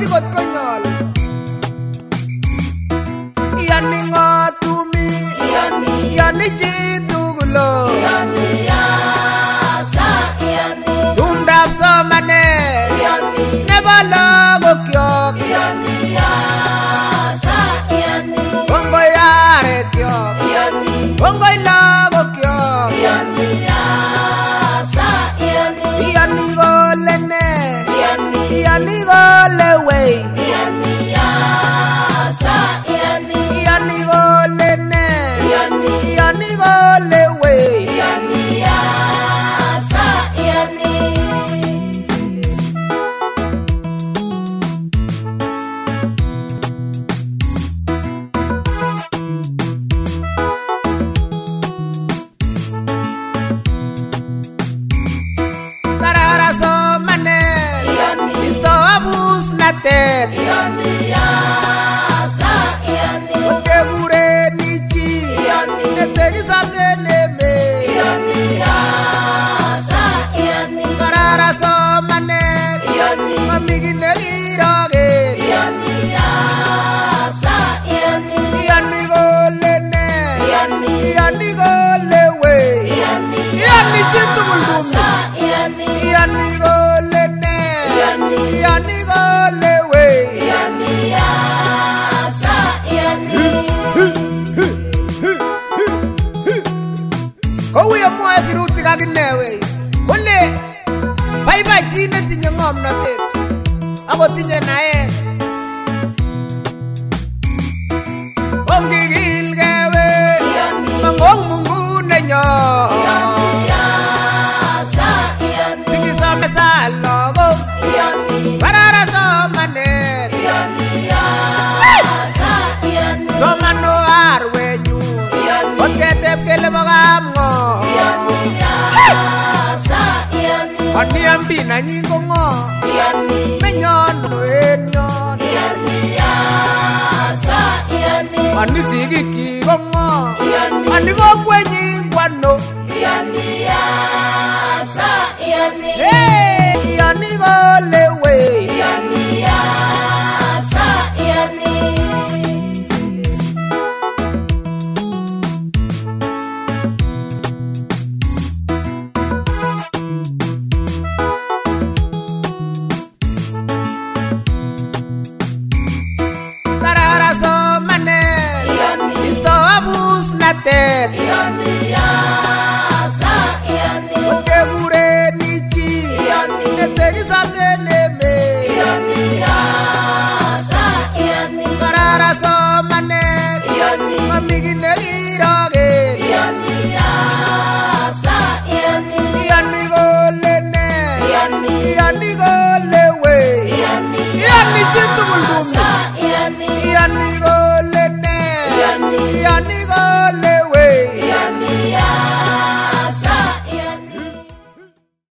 sigot konyol Yani ni Yani ni iya united ukevure nici ebegisatene kuti ka kinewe gonne ba e ba jine tinye ngomnate a go tinye nae ongikilkewe mangong mungune nyo Somano arwe nyu, onge tepke lemo gamo. em con con nhon, nhon. oniambi na nyingo ng'o menyono enyon oni sigikigo ng'o oni gokwe nyingwano Somane manet abus la y a